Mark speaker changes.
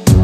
Speaker 1: you